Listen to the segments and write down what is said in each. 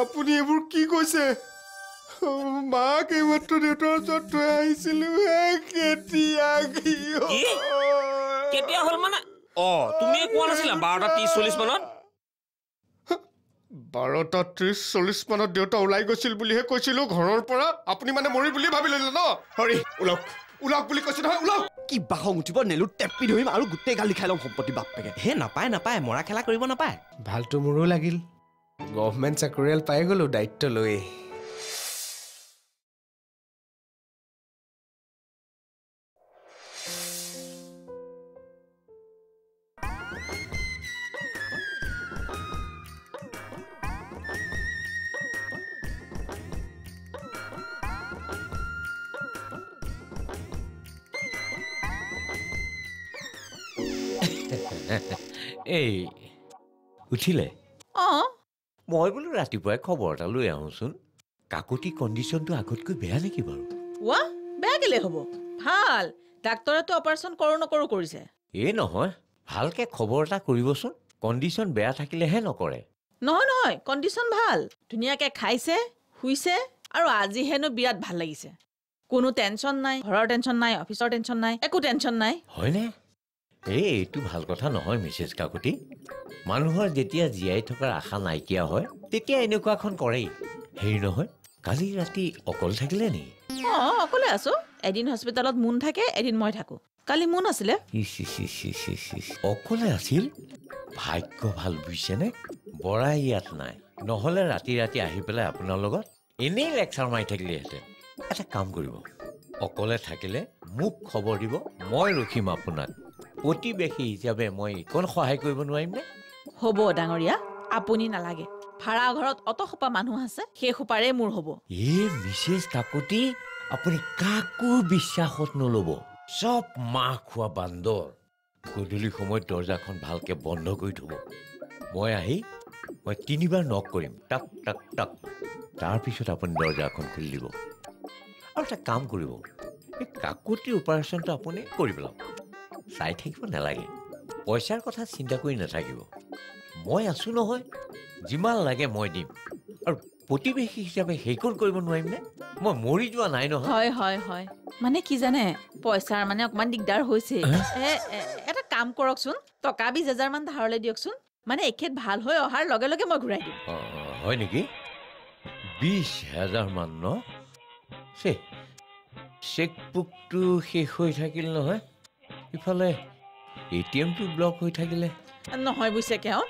আপুনি এইবোৰ কি কৈছে? মাক এইমাত্ৰ দেউতাৰ ওচৰত থৈ আহিছিলো হে কেতিয়া কি? কি? কেতিয়া হ'ল মানে? অ তুমি কোৱা নাছিলা বাৰটা ত্ৰিছ চল্লিছ মানত? বাৰটা ত্ৰিছ চল্লিছ মানত দেউতা ওলাই গৈছিল বুলিহে কৈছিলো ঘৰৰ পৰা। আপুনি মানে মৰি বুলি ভাবি ললে ন? হৰি ওলাওক ওলাওক বুলি কৈছে নহয় ওলাওক কিবা খং উঠিব নেলো টেপি ধৰিম আৰু গোটেই গালি খাই ল'ম সম্পত্তি বাপেকে। হে নাপায় নাপায় মৰা খেলা কৰিব নাপায়। ভালটো মোৰো লাগিল। গভমেণ্ট চাকৰিয়াল পাই গ'লো দায়িত্ব লৈ এই উঠিলে? অঁ। মই বোলো ৰাতিপুৱাই খবৰ এটা লৈ আহোঁচোন। কাকতি কণ্ডিশ্যনটো আগতকৈ বেয়া নেকি বাৰু? ৱা বেয়া কেলে হ'ব? ভাল ডাক্তৰেতো অপাৰেশ্যন কৰোঁ নকৰোঁ কৰিছে। এই নহয় ভালকৈ খবৰ এটা কৰিবচোন কণ্ডিশ্যন বেয়া থাকিলেহে নকৰে। নহয় নহয় কণ্ডিশ্যন ভাল ধুনীয়াকৈ খাইছে শুইছে আৰু আজি হেনো বিৰাট ভাল লাগিছে। কোনো টেনশ্যন নাই ঘৰৰ টেনশ্যন নাই অফিচৰ টেনশ্যন নাই একো টেনশ্যন নাই। হয়নে? এই এইটো ভাল কথা নহয় মিছেছ কাকতি। মানুহৰ যেতিয়া জীয়াই থকাৰ আশা নাইকিয়া হয় তেতিয়া এনেকুৱাখন কৰেই। হেৰি নহয় কালি ৰাতি অকল থাকিলে নি? অঁ অকলে আছো। এদিন হস্পিটেলত মোন থাকে এদিন মই থাকোঁ। কালি মোন আছিলে। অকলে আছিল? ভাগ্য ভাল বুজিছেনে? বৰাই ইয়াত নাই। নহ'লে ৰাতি ৰাতি আহি পেলাই আপোনাৰ লগত এনেই লেকচাৰ মাৰি থাকিলেহেঁতেন। এটা কাম কৰিব অকলে থাকিলে মোক খবৰ দিব মই ৰখিম আপোনাক। প্ৰতিবেশী হিচাপে মই এইকণ সহায় কৰিব নোৱাৰিমনে হ'ব ডাঙৰীয়া আপুনি নালাগে। ভাড়া ঘৰত অত সোপা মানুহ আছে সেই সোপাৰে মোৰ হ'ব। এই মিছেছ কাকতি আপুনি কাকো বিশ্বাসত নল'ব। চব মাহ খোৱা বান্দৰ। গধূলি সময়ত দৰ্জাখন ভালকৈ বন্ধ কৰি থ'ব। মই আহি মই তিনিবাৰ নক কৰিম। টাক টাক টাক। তাৰপিছত আপুনি দৰ্জাখন খুলি দিব। আৰু এটা কাম কৰিব। এই কাকতিৰ অপাৰেশ্যনটো আপুনি কৰি পেলাওক। চাই থাকিব নালাগে। পইচাৰ কথা চিন্তা কৰি নাথাকিব। মই আছোঁ নহয় যিমান লাগে মই দিম। আৰু প্ৰতিবেশী হিচাপে সেইকণ কৰিব নোৱাৰিমনে মই মৰি যোৱা নাই নহয়। হয় হয় হয়। মানে কি জানে পইচাৰ মানে অকমান দিগদাৰ হৈছে। এটা কাম কৰকচোন টকা বিছ হাজাৰমান ধাৰলৈ দিয়কচোন। মানে এখেত ভাল হৈ অহাৰ লগে লগে মই ঘূৰাই দিম। হয় নেকি? বিছ হেজাৰ মান ন চেকবুকটো শেষ হৈ থাকিল নহয়। ইফালে এ টি এমটো ব্লক হৈ থাকিলে। নহয় বুজিছে কেও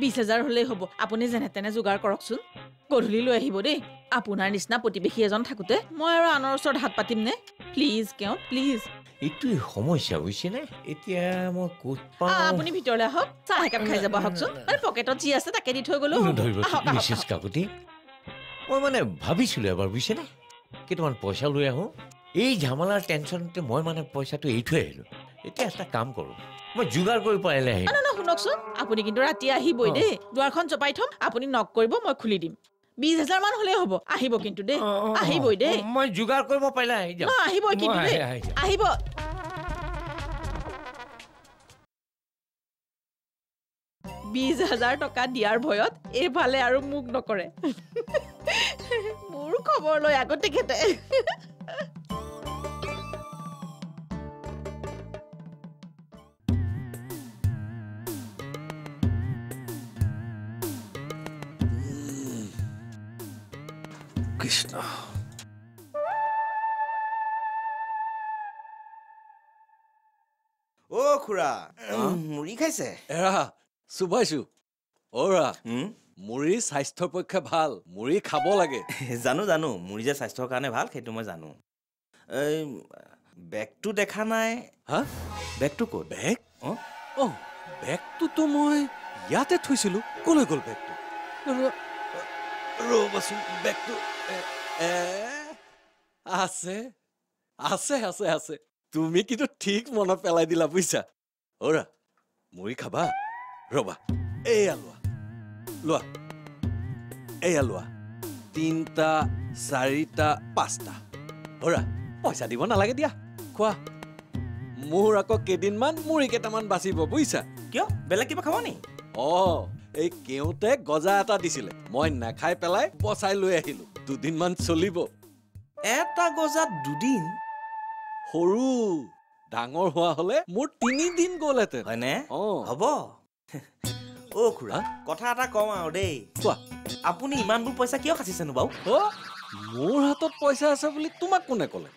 বিছ হাজাৰ হ'লেই হ'ব। আপুনি যেনে তেনে যোগাৰ কৰকচোন। গধূলি লৈ আহিব দেই। আপোনাৰ নিচিনা প্ৰতিবেশী এজন থাকোঁতে মই আৰু আনৰ ওচৰত হাত পাতিম নে? প্লিজ কেও প্লিজ। এইটোৱে সমস্যা বুজিছেনে? এতিয়া মই ক'ত পাওঁ? আপুনি ভিতৰলৈ আহক। চাহ একাপ খাই যাব আহকচোন। মানে পকেটত যি আছে তাকে দি থৈ আহক, মিছেছ। কাকতি। মই মানে ভাবিছিলোঁ এবাৰ বুজিছেনে? কেইটামান পইচা লৈ আহোঁ। এই ঝামেলাৰ টেনশ্যনতে মই মানে পইচাটো এৰি থৈ আহিলোঁ। এতিয়া এটা কাম কৰোঁ। মই যোগাৰ কৰি পাৰিলে আহিম শুনকচোন। আপুনি কিন্তু ৰাতি আহিবই। দেই। দুৱাৰখন চপাই থ'ম আপুনি নক কৰিব মই খুলি দিম। বিছ হাজাৰ মান হ'লেই হ'ব। আহিব কিন্তু দেই। আহিবই দেই। মই যোগাৰ কৰিব পাৰিলে আহি যাম। ন আহিবই কিন্তু দেই। আহিব। বিছ হাজাৰ টকা দিয়াৰ ভয়ত এইফালে আৰু মোক নকৰে। মোৰ খবৰ লৈ আকৌ তেখেতে কৃষ্ণ অ' খুৰা মুড়ি খাইছে এৰা চুবাইছো অৰা? মুড়িৰ স্বাস্থ্যৰ পক্ষে ভাল মুড়ি খাব লাগে জানো জানো মুড়ি যে স্বাস্থ্যৰ কাৰণে ভাল সেইটো মই জানো এই বেগটো দেখা নাই হা বেগটো ক'ত বেগ অঁ অ বেগটোতো মই ইয়াতে থৈছিলো কলৈ গ'ল বেগটো ৰ'বাচোন বেগটো আছে আছে আছে আছে। তুমি কিন্তু ঠিক মনত পেলাই দিলা বুজিছা অৰা মুড়ি খাবা? ৰ'বা এয়া লোৱা। লোৱা এয়া লোৱা। তিনিটা চাৰিটা পাঁচটা। অৰা পইচা দিব নালাগে দিয়া। খোৱা। মোৰ আকৌ কেইদিনমান মুড়ি কেইটামান বাচিব বুজিছা কিয়? বেলেগ কিবা খাব নি? অ এই কেওঁতে গজা এটা দিছিলে। মই নাখাই পেলাই বচাই লৈ আহিলো। দুদিনমান চলিব। এটা গজাত দুদিন? সৰু ডাঙৰ হোৱা হলে মোৰ তিনিদিন গ'লহেঁতেন। হয়নে? অ। হ'ব। অ' খুৰা কথা এটা কওঁ আৰু দেই। কোৱা? আপুনি ইমানবোৰ পইচা কিয় সাঁচিছেনো বাৰু? অ, মোৰ হাতত পইচা আছে বুলি তোমাক কোনে ক'লে?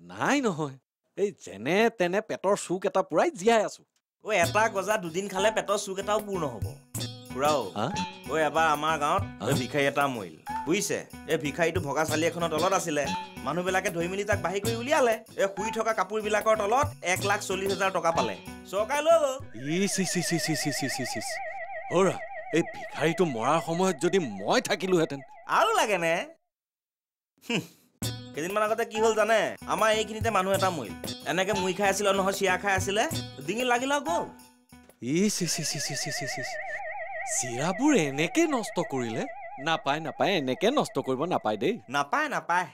নাই নহয় এই যেনে তেনে পেটৰ চুক এটা পুৰাই জীয়াই আছো। অ' এটা গজা দুদিন খালে পেটৰ চুক এটাও পূৰ্ণ হ'ব খুৰাও ঐ এবাৰ আমাৰ গাঁৱত ভিখাৰী এটা মৰিল বুজিছে এই ভিখাৰীটো ভগা চালি এখনৰ তলত আছিলে মানুহবিলাকে ধৰি মেলি তাক বাহিৰ কৰি উলিয়ালে এই শুই থকা কাপোৰবিলাকৰ তলত এক লাখ চল্লিছ হাজাৰ টকা পালে চৰকাৰে লৈ গ'ল এই ভিখাৰীটো মৰাৰ সময়ত যদি মই থাকিলোহেঁতেন আৰু লাগেনে কেইদিনমান আগতে কি হ'ল জানে আমাৰ এইখিনিতে মানুহ এটা মৰিল এনেকে মুই খাই আছিলে নহয় চিৰা খাই আছিলে ডিঙি লাগিলে গ'ল ইচ ইচ ইচ ইচ ইচ ইচ ইচ চিৰাবোৰ এনেকে নষ্ট কৰিলে? নাপায় নাপায় এনেকে নষ্ট কৰিব নাপায় দেই। নাপায় নাপায়।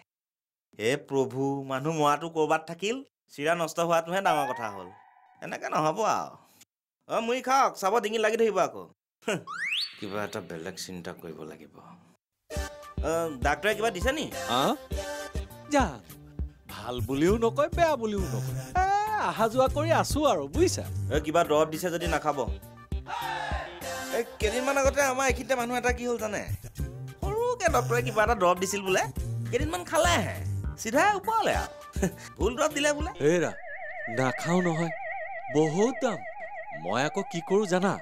হে প্ৰভু মানুহ মৰাটো ক'ৰবাত থাকিল? চিৰা নষ্ট হোৱাটোহে ডাঙৰ কথা হ'ল। এনেকে নহ'ব আৰু। অঁ মুই খাওক চাব ডিঙিত লাগি থাকিব আকৌ। কিবা এটা বেলেগ চিন্তা কৰিব লাগিব। ডাক্তৰে কিবা দিছে নি? যা ভাল বুলিও নকয় বেয়া বুলিও নকয়। এ, অহা যোৱা কৰি আছো আৰু বুজিছা? কিবা দৰৱ দিছে যদি নাখাব। এই কেইদিনমান আগতে আমাৰ এইখিনিতে মানুহ এটা কি হ'ল জানে? সৰুকে ডক্তৰে কিবা এটা দৰৱ দিছিল বোলে কেইদিনমান খালেহে চিধাই ওপৰলে আৰু। ভুল দৰৱ দিলে বোলে। হেৰা নাখাওঁ নহয় বহুত দাম। মই আকৌ কি কৰোঁ জানা?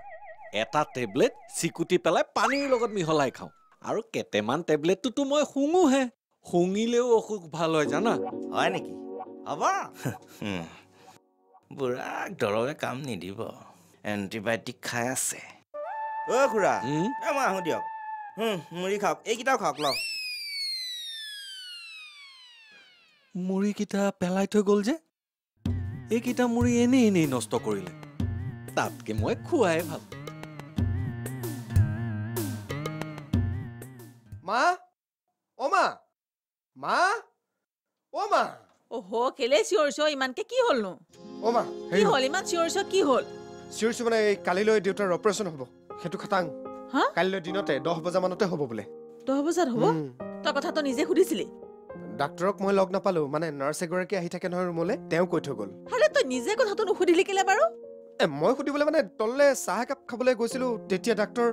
এটা টেবলেট চিকুটি পেলাই পানীৰ লগত মিহলাই খাওঁ। আৰু কেইটামান টেবলেটটোতো মই শুঙোহে। শুঙিলেও অসুখ ভাল হয় জানা? হয় নেকি? হ'ব। বুঢ়াক দৰৱে কাম নিদিব। এণ্টিবায়'টিক খাই আছে। অ' খুৰা এ মই আহোঁ দিয়ক। মুড়ি খাওক এইকেইটাও খাওক লওক। মুড়িকেইটা পেলাই থৈ গ'ল যে? এইকেইটা মুড়ি এনেই এনেই নষ্ট কৰিলে। তাতকে মই খোৱাই ভাল। মা? অ' মা? মা? অ' মা? অহ কেলে চিঞৰিছ? ইমানকে কি হ'লনো? অ' মা কি হ'ল? ইমান চিঞৰিছ? কি হ'ল? চিঞৰিছোঁ মানে এই কালিলৈ দেউতাৰ অপাৰেশ্যন হ'ব। সেইটো খাটাং। হা? কালিলৈ দিনতে দহ বজা মানতে হ'ব বোলে। দহ বজাত হ'ব। তই কথাটো নিজে সুধিছিলি। ডাক্তৰক মই লগ নাপালো মানে নাৰ্ছ এগৰাকী আহি থাকে নহয় ৰুমলৈ তেওঁ কৈ থৈ গ'ল। আৰে তই নিজে কথাটো নুসুধিলি কেলে বাৰু? এ মই সুধিবলৈ মানে তললৈ চাহ একাপ খাবলৈ গৈছিলো তেতিয়া ডাক্তৰ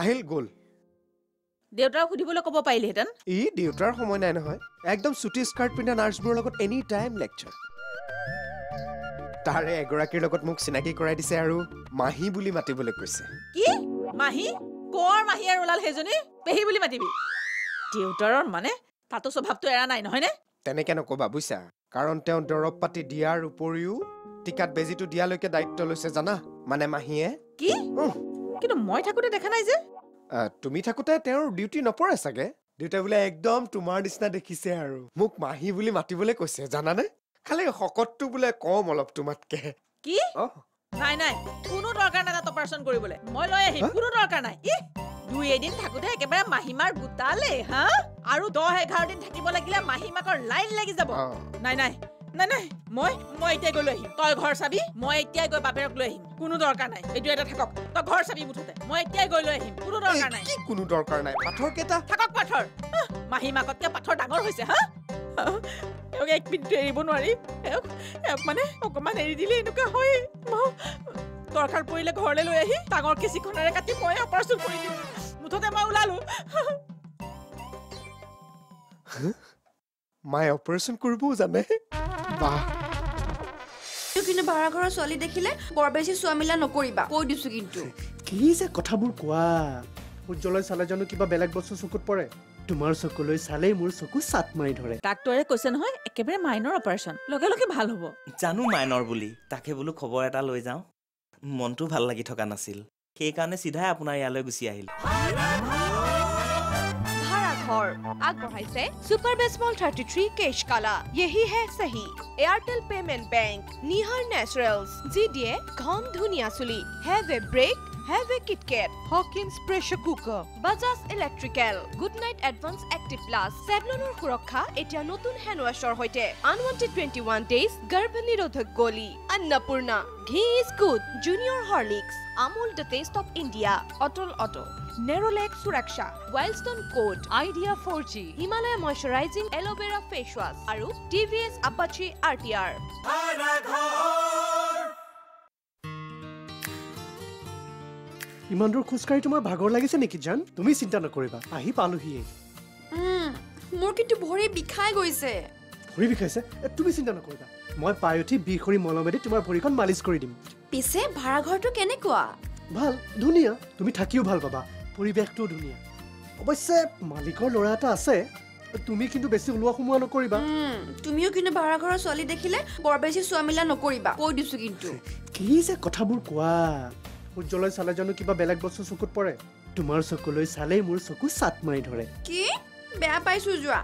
আহিল গ'ল। দেউতাক সুধিবলৈ ক'ব পাৰিলিহেঁতেন। ই দেউতাৰ সময় নাই নহয়। একদম চুটি স্কাৰ্ট পিন্ধা নাৰ্ছবোৰৰ লগত এনি টাইম লেকচাৰ। তাৰে এগৰাকীৰ লগত মোক চিনাকি কৰাই দিছে আৰু মাহী বুলি মাতিবলৈ কৈছে। কি? মাহী কৰ মাহী আৰু ওলাল সেইজনী পেহী বুলি মাতিবি। দেউতাৰৰ মানে তাতো স্বভাৱটো এৰা নাই নহয়নে? তেনেকে নকবা বুইছা? কাৰণ তেওঁ দৰৱ পাতি দিয়াৰ উপৰিও টিকাত বেজীটো দিয়ালৈকে দায়িত্ব লৈছে জানা? মানে মাহীয়ে। কি। কিন্তু মই থাকোতে দেখা নাই যে। তুমি থাকোতে তেওঁৰ ডিউটি নপৰে চাগে? দেউতাই বোলে একদম তোমাৰ নিচিনা দেখিছে আৰু। মোক মাহী বুলি মাতিবলৈ কৈছে জানানে? খালি শকতটো বোলে কম অলপ তোমাতকে। কি? নাই নাই কোনো দৰকাৰ নাই তাত অপাৰেশ্যন কৰিবলৈ। মই লৈ আহিম? কোনো দৰকাৰ নাই। ইহ দুই এদিন থাকোতে একেবাৰে মাহীমাৰ গোটালে হা? আৰু দহ এঘাৰ দিন থাকিব লাগিলে মাহীমাকৰ লাইন লাগি যাব। নাই নাই নাই নাই মই মই এতিয়াই গৈ লৈ আহিম। তই ঘৰ চাবি মই এতিয়াই গৈ বাপেৰক লৈ আহিম। কোনো দৰকাৰ নাই এইটো এটা থাকক। তই ঘৰ চাবি মুঠতে মই এতিয়াই গৈ লৈ আহিম। কোনো দৰকাৰ নাই। কোনো দৰকাৰ নাই? পাথৰ কেইটা? থাকক পাথৰ। আহ, মাহী মাকতকে পাথৰ ডাঙৰ হৈছে হা? এক মিনিট এৰিব নোৱাৰি এওঁক এওঁক মানে অকণমান এৰি দিলে এনেকুৱা হয় ম- দৰকাৰ পৰিলে ঘৰলৈ লৈ আহি ডাঙৰ কেঁচিখনেৰে কাটি মই অপাৰেশ্যন কৰি দিম মুঠতে মই ওলালো মায়ে অপাৰেশ্যন কৰিবও জানে বাহ কিন্তু ভাড়া ঘৰৰ ছোৱালী দেখিলে বৰ বেছি চোৱা মিলা নকৰিবা কৈ দিছো কিন্তু কি যে কথাবোৰ কোৱা সূৰ্যলৈ চালে জানো কিবা বেলেগ বস্তু চকুত পৰে তোমাৰ চকুলৈ চালেই মোৰ চকু চাট মাৰি ধৰে ডাক্তৰে কৈছে নহয় একেবাৰে মাইনৰ অপাৰেশ্যন লগে লগে ভাল হ'ব জানো মাইনৰ বুলি তাকে বোলো খবৰ এটা লৈ যাওঁ মনটো ভাল লাগি থকা নাছিল সেইকাৰণে চিধাই আপোনাৰ ইয়ালৈ গুচি আহিল ভাড়া ঘৰ আগবঢ়াইছে ছুপাৰ বেছমল থাৰ্টি থ্ৰী কেশ কালা यही है सही এয়াৰটেল পেমেণ্ট বেংক নিহাৰ নেচাৰেলছ যি দিয়ে ঘম ধুনীয়া চুলি have a break Atal idea for the Himalaya face T আৰ ইমান দূৰ খোজকাঢ়ি তোমাৰ ভাগৰ লাগিছে নেকি জান? তুমি চিন্তা নকৰিবা। আহি পালোহিয়ে। মোৰ কিন্তু ভৰি বিষাই গৈছে। ভৰি বিষাইছে? তুমি চিন্তা নকৰিবা। মই পাই উঠি বিষৰি মলমেদি তোমাৰ ভৰিখন মালিচ কৰি দিম। পিছে ভাড়াঘৰটো কেনেকুৱা? ভাল ধুনীয়া। তুমি থাকিও ভাল পাবা। পৰিৱেশটোও ধুনীয়া। অৱশ্যে মালিকৰ ল'ৰা এটা আছে। তুমি কিন্তু বেছি ওলোৱা সোমোৱা নকৰিবা। তুমিও কিন্তু ভাড়াঘৰৰ ছোৱালী দেখিলে বৰ বেছি চোৱা মিলা নকৰিবা। কৈ দিছো কিন্তু। কি যে কথাবোৰ কোৱা। সূৰ্যলৈ চালে জানো কিবা বেলেগ বস্তু চকুত পৰে? তোমাৰ চকুলৈ চালেই মোৰ চকু চাট মাৰি ধৰে। কি? বেয়া পাইছো যোৱা।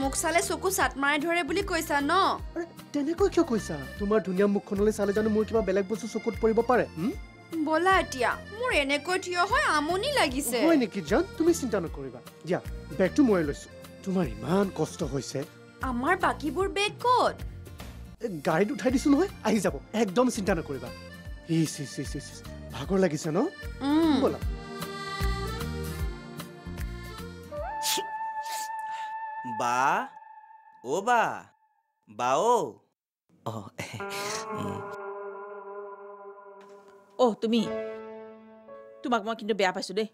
মোক চালে চকু চাট মাৰি ধৰে বুলি কৈছা ন? তেনেকৈ কিয় কৈছা? তোমাৰ ধুনীয়া মুখখনলৈ চালে জানো মোৰ কিবা বেলেগ বস্তু চকুত পৰিব পাৰে? ব'লা এতিয়া মোৰ এনেকৈ থিয় হৈ আমনি লাগিছে। হয় নেকি জান? তুমি চিন্তা নকৰিবা। দিয়া বেগটো মই লৈছো। তোমাৰ ইমান কষ্ট হৈছে। আমাৰ বাকীবোৰ বেগ ক'ত? গাড়ীত উঠাই দিছো নহয় আহি যাব। একদম চিন্তা নকৰিবা। ভাগৰ লাগিছে ন? ব'লা। বা অ' বা বা অ' তুমি তোমাক মই কিন্তু বেয়া পাইছো দেই।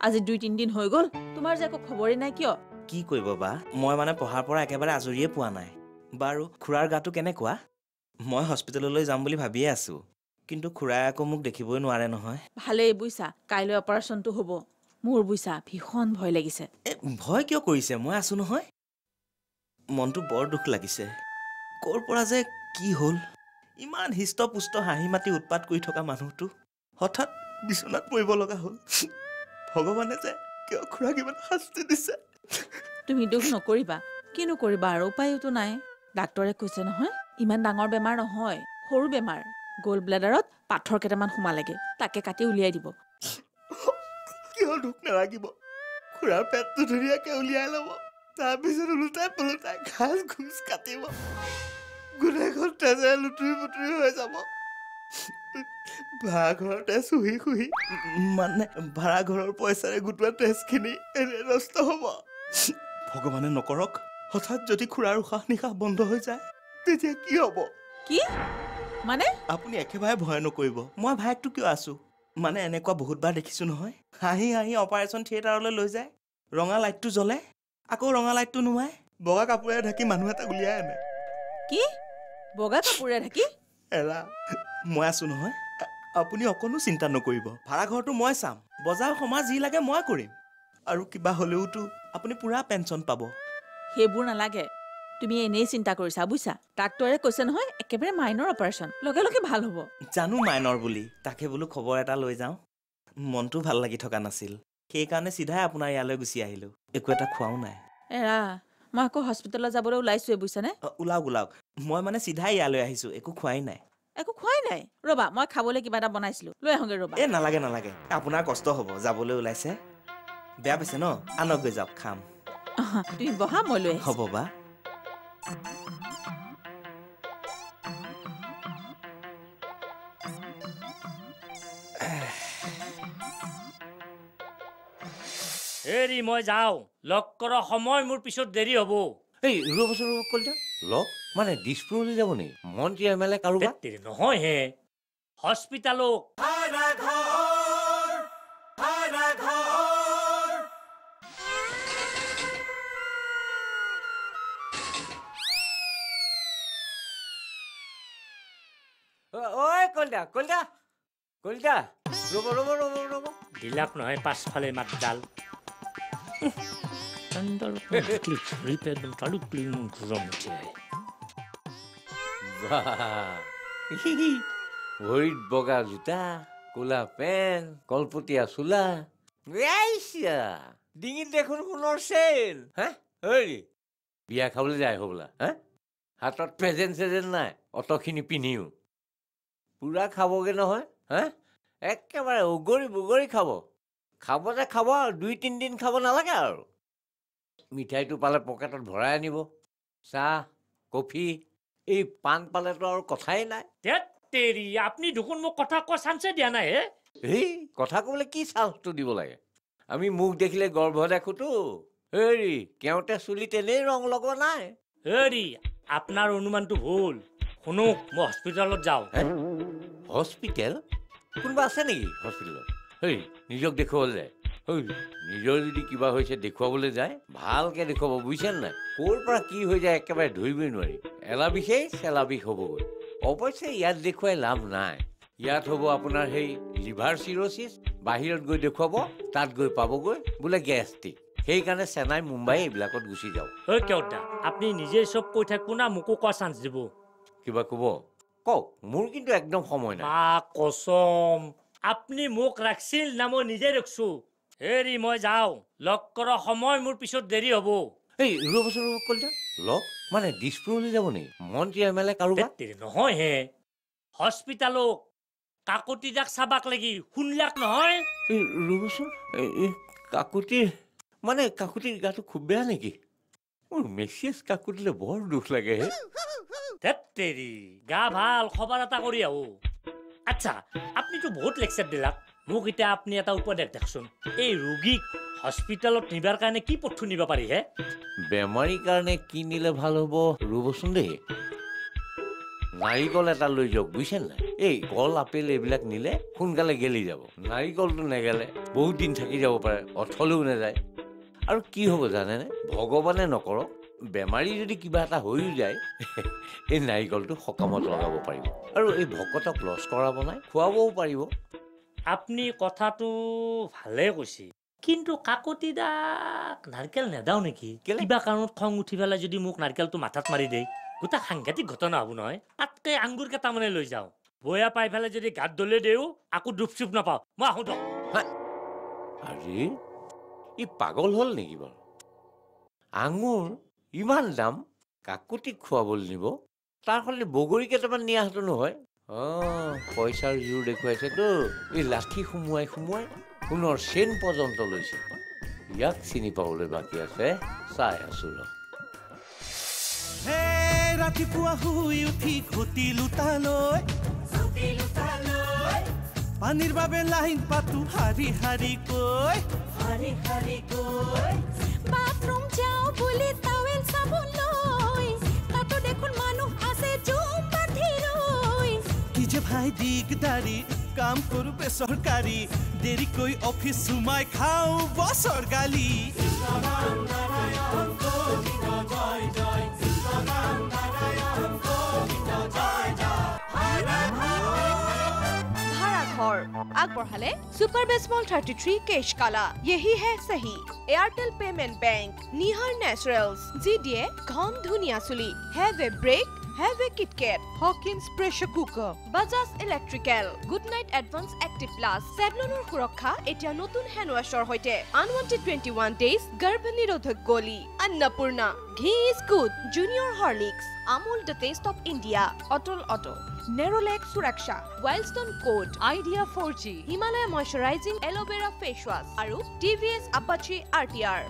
আজি দুই তিনিদিন হৈ গ'ল তোমাৰ যে একো খবৰেই নাই কিয়? কি কৰিব বা? মই মানে পঢ়াৰ পৰা একেবাৰে আজৰিয়ে পোৱা নাই। বাৰু খুৰাৰ গাটো কেনেকুৱা? মই হস্পিটেললৈ যাম বুলি ভাবিয়ে আছোঁ। কিন্তু খুৰাই আকৌ মোক দেখিবই নোৱাৰে নহয়। ভালেই বুইছা কাইলৈ অপাৰেশ্যনটো হ'ব। মোৰ বুইছা ভীষণ ভয় লাগিছে। ভয় কিয় কৰিছে? মই আছোঁ নহয়। মনটো বৰ দুখ লাগিছে। ক'ৰ পৰা যে কি হ'ল? ইমান হৃষ্টপুষ্ট হাঁহি মাতি উৎপাত কৰি থকা মানুহটো। হঠাৎ বিচনাত পৰিব লগা হ'ল। ভগৱানে যে কিয় খুৰাক ইমান শাস্তি দিছে? তুমি দুখ নকৰিবা। কিনো কৰিবা আৰু? উপায়োতো নাই। ডাক্তৰে কৈছে নহয় ইমান ডাঙৰ বেমাৰ নহয় সৰু বেমাৰ। গ'ল্ড ব্লেডাৰত পাথৰ কেইটামান সোমালেগে। তাকে কাটি উলিয়াই দিব। কিয় দুখ নালাগিব? খুৰাৰ পেটটো ধুনীয়াকৈ উলিয়াই ল'ব। তাৰপিছত ওলোটাই পোলোটাই ঘাচ ঘোচ কাটিব। গোটেইখন তেজে লুতুৰি পুতুৰি হৈ যাব। ভাড়াঘৰতে চুহি শুহি মানে ভাড়াঘৰৰ পইচাৰে গোটোৱা তেজখিনি এনে নষ্ট হ'ব। ভগৱানে নকৰক। হঠাৎ যদি খুৰাৰ উশাহ নিশাহ বন্ধ হৈ যায় তেতিয়া কি হ'ব? কি? মানে? আপুনি একেবাৰে ভয় নকৰিব। মই ভায়েকটো কিয় আছো? মানে এনেকুৱা বহুতবাৰ দেখিছো নহয়। হাঁহি হাঁহি অপাৰেশ্যন থিয়েটাৰলৈ লৈ যায়। ৰঙা লাইটটো জ্বলে। আকৌ ৰঙা লাইটটো নুমাই। বগা কাপোৰে ঢাকি মানুহ এটা উলিয়াই আনে। কি? বগা কাপোৰে ঢাকি? এৰা মই আছো নহয়। আপুনি অকণো চিন্তা নকৰিব। ভাড়াঘৰটো মই চাম। বজাৰ সমাজ যি লাগে মই কৰিম। আৰু কিবা হ'লেওতো আপুনি পূৰা পেঞ্চন পাব। সেইবোৰ নালাগে। তুমি এনেই চিন্তা কৰিছা বুইছা? ডাক্তৰে কৈছে নহয় একেবাৰে মাইনৰ অপাৰেশ্যন লগে লগে ভাল হ'ব। জানো মাইনৰ বুলি তাকে বোলো খবৰ এটা লৈ যাওঁ। মনটো ভাল লাগি থকা নাছিল সেইকাৰণে চিধাই আপোনাৰ ইয়ালৈ গুচি আহিলোঁ। একো এটা খোৱাও নাই। এৰা মই আকৌ হস্পিটেলত যাবলৈ ওলাইছোৱে বুইছানে? অ, ওলাওক ওলাওক। মই মানে চিধাই ইয়ালৈ আহিছোঁ একো খোৱাই নাই। একো খোৱাই নাই? ৰ'বা মই খাবলৈ কিবা এটা বনাইছিলো। লৈ আহোঁগে ৰ'বা। এ নালাগে নালাগে। আপোনাৰ কষ্ট হ'ব যাবলৈ ওলাইছে। বেয়া পাইছে ন? আনক গৈ যাওক খাম। তুমি বহা মই লৈ হ'ব বা। হেৰি মই যাওঁ। লগ কৰা সময় মোৰ পিছত দেৰি হ'ব। এই ৰ'বচোন ৰ'ব কলিতা লগ? মানে দিছপুৰলৈ যাব নি মন্ত্ৰী এম এল এ কাৰোবাৰ তেৰি নহয় হে হস্পিটালক কলিতা কলিতা কলিতা ৰ'ব ৰ'ব ৰ'ব ৰ'ব। দিলাক নহয় পাছফালে মাতডাল বাহ। ভৰিত বগা জোতা ক'লা পেণ্ট কলপতীয়া চোলা। ডিঙিত দেখোন সোণৰ হা ঐ বিয়া খাবলৈ যায় হ'বলা হা? হাতত প্ৰেজেণ্ট চেজেণ্ট নাই অতখিনি পিন্ধিও। পূৰা খাবগে নহয় হা? একেবাৰে উগৰি বুগৰি খাব। খাব যে খাব আৰু দুই তিনিদিন খাব নালাগে আৰু। মিঠাইটো পালে পকেটত ভৰাই আনিব। চাহ কফি এই পাণ পালেতো আৰু কথাই নাই। তেৰি আপুনি দেখোন মোক কথা কোৱা চান্সে দিয়া নাই হে? এই কথা ক'বলৈ কি চান্সটো দিব লাগে? আমি মুখ দেখিলে গৰ্ভ দেখোতো। হেৰি কেওঁতে চুলি তেনেই ৰং লগোৱা নাই। হেৰি আপোনাৰ অনুমানটো ভুল। শুনক মই হস্পিটেলত যাওঁ? হস্পিটেল কোনোবা আছে নেকি? হস্পিটেলত হেই নিজক দেখুৱাবলৈ যায়। হেই নিজৰ যদি কিবা হৈছে দেখুৱাবলৈ যায় ভালকৈ দেখুৱাব বুজিছে নাই? ক'ৰ পৰা কি হৈ যায় একেবাৰে ধৰিবই নোৱাৰি। এলা বিষেই চেলা বিষ হ'বগৈ। অৱশ্যে ইয়াত দেখুৱাই লাভ নাই। ইয়াত হ'ব আপোনাৰ সেই লিভাৰ চিৰচিছ বাহিৰত গৈ দেখুৱাব তাত গৈ পাবগৈ বোলে গেষ্টিক সেইকাৰণে চেন্নাই মুম্বাই এইবিলাকত গুচি যাওক ঐ কেওটা আপুনি নিজে চব কৈ থাকিব না মোকো কোৱা চান্স দিব। কিবা ক'ব? কওক মোৰ কিন্তু একদম সময় নাই। কচম। আপুনি মোক ৰাখছিল না মই নিজে ৰাখছো? হেৰি মই যাওঁ। লগ কৰা সময় মোৰ পিছত দেৰি হ'ব। এই ৰ'বচোন ৰ'ব কলিতা। লগ? মানে দিছপুৰলৈ যাব নেকি? মন্ত্ৰী এম এল এ কাৰোবাৰ নহয় হে। হস্পিটালত কাকতি যাক চাবাক লাগি শুনলাক নহয়। ৰ'বচোন কাকুতিৰ মানে কাকুতিৰ গাটো খুব বেয়া নেকি? মোৰ মেছেজ কাকুতিলে বৰ দুখ লাগে তেৰি গা ভাল খবৰ এটা কৰি আহো। আচ্ছা আপুনিতো বহুত লেকচাৰ দিলাক। মোক এতিয়া আপুনি এটা উপদেশ দেখচোন। এই ৰোগীক হস্পিটেলত নিবাৰ কাৰণে কি পথু নিব পাৰি হে? বেমাৰীৰ কাৰণে কি নিলে ভাল হ'ব ৰ'বচোন দেই। নাৰিকল এটা লৈ যাওক বুজিছে নাই? এই কল আপেল এইবিলাক নিলে সোনকালে গেলি যাব। নাৰিকলটো নেগেলে বহুত দিন থাকি যাব পাৰে অথলেও নাযায়। আৰু কি হ'ব জানেনে? ভগৱানে নকৰক বেমাৰী যদি কিবা এটা হৈও যায় এই নাৰিকলটো সকামত লগাব পাৰিব। আৰু এই ভকতক লস্কৰা বনাই খুৱাবও পাৰিব। আপুনি কথাটো ভালে কৈছে। কিন্তু কাকতি দাক নাৰকেল নেদাও নেকি? কিবা কাৰণত খং উঠি পেলাই যদি মোক নাৰকেলটো মাথাত মাৰি দিয়ে গোটেই সাংঘাতিক ঘটনা হ'ব নহয়। তাতকৈ আংগুৰ কেইটামানে লৈ যাওঁ। বয়া পাই পেলাই যদি গাত দলে দিওঁ আকৌ দুপ চুপ নাপাওঁ। মই আহোঁ দিয়ক। আৰে ই পাগল হ'ল নেকি বাৰু? আঙুৰ ইমান দাম কাকুতিক খুৱাবলৈ নিব। তাৰ সলনি বগৰী কেইটামান নিয়াহেঁতো নহয়। অঁ পইচাৰ জোৰ দেখুৱাইছেতো এই লাঠি সুমুৱাই সুমুৱাই সোণৰ চেন পৰ্যন্ত লৈছে। ইয়াক চিনি পাবলৈ বাকী আছে। চাই আছো ৰ। ৰাতিপুৱা শুই উঠি ঘটি লোটালৈ। পানীৰ বাবে লাইন পাতো শাৰী শাৰী হৰি হৰি বাথৰুম যাওঁ বুলি টাৱেল চাবলৈ তাতো দেখোন মানুহ আছে জুম বান্ধি ৰৈ কি যে ভাই দিগদাৰী কাম কৰো বেচৰকাৰী দেৰিকৈ অফিচ সোমাই খাওঁ বছৰ গালি জয় জয় ঘর আগ বহালে সুপার বেসমল থার্টি থ্রি কেশ কালা। ইহি হহি Airtel payment bank Nihar naturals যি দিয়ে ঘন ধুনিয়া চুলি। হ্যাভ এ ব্রেক অটল অটো নেৰলেক সুৰক্ষা Wildstone code idea for the Himalaya moisturizing aloe vera face wash আৰু TVS Apache R T R